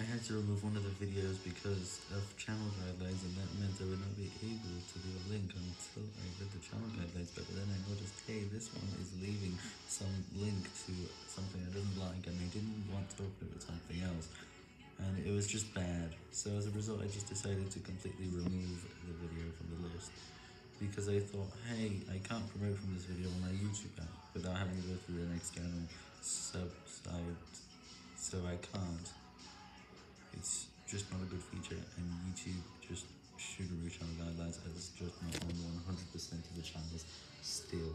I had to remove one of the videos because of channel guidelines and that meant I would not be able to do a link until I read the channel guidelines, but then I noticed, hey, this one is leaving some link to something I didn't like and I didn't want to open it with something else, and it was just bad, so as a result I just decided to completely remove the video from the list, because I thought, hey, I can't promote from this video on my YouTube app without having to go through an external subsite, so I can't. Just not a good feature, and YouTube just should remove channel guidelines as it's just not on 100% of the channels still.